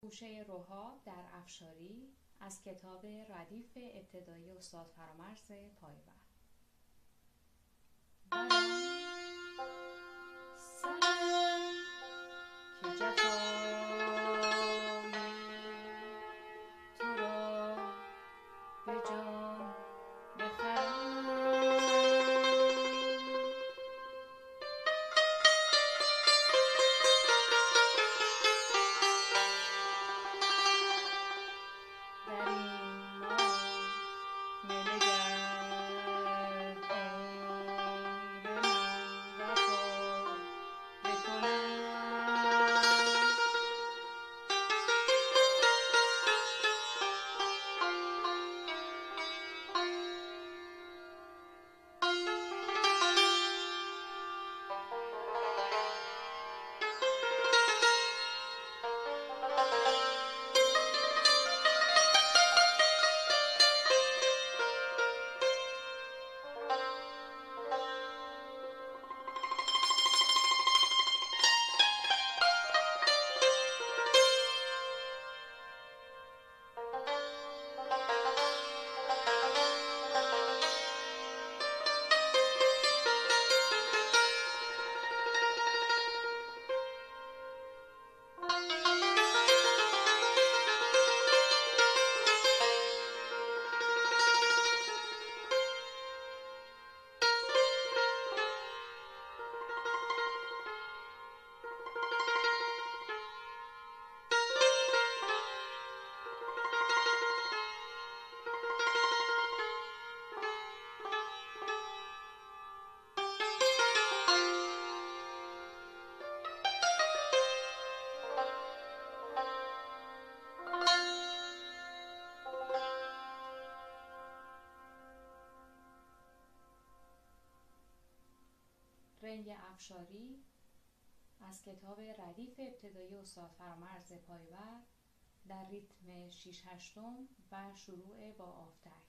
گوشه روها در افشاری از کتاب ردیف ابتدایی استاد فرامرز پایور رنگ افشاری از کتاب ردیف ابتدایی استاد فرامرز پایور در ریتم 6 هشتم و شروع با آفتک